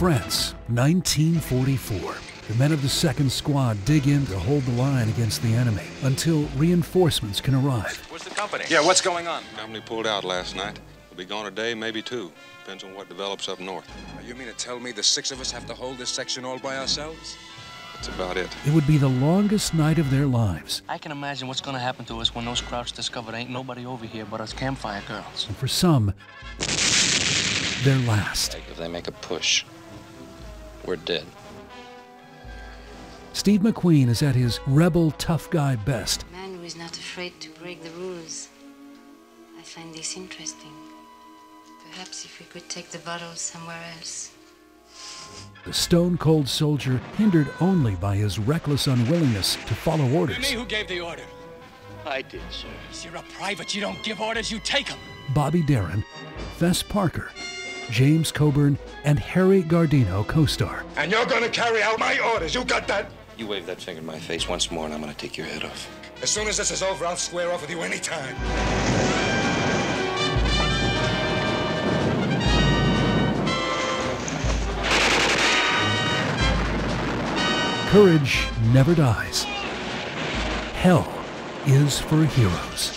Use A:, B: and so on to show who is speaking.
A: France, 1944. The men of the 2nd Squad dig in to hold the line against the enemy until reinforcements can arrive.
B: Where's the company?
C: Yeah, what's going on?
D: Company pulled out last night. We'll be gone a day, maybe two. Depends on what develops up north.
C: You mean to tell me the six of us have to hold this section all by ourselves?
D: That's about it.
A: It would be the longest night of their lives.
E: I can imagine what's gonna happen to us when those Krauts discover there ain't nobody over here but us campfire girls.
A: And for some, their last.
F: If they make a push, we're dead.
A: Steve McQueen is at his rebel tough guy best.
G: A man who is not afraid to break the rules. I find this interesting. Perhaps if we could take the bottle somewhere else.
A: The stone cold soldier hindered only by his reckless unwillingness to follow
H: Me
A: orders.
H: who gave the order.
F: I did, sir.
H: You're a private. You don't give orders, you take them.
A: Bobby Darin, Fess Parker, James Coburn, and Harry Guardino co-star.
C: And you're gonna carry out my orders. You got that?
F: You wave that finger in my face once more, and I'm gonna take your head off.
C: As soon as this is over, I'll square off with you anytime.
A: Courage never dies. Hell is for heroes.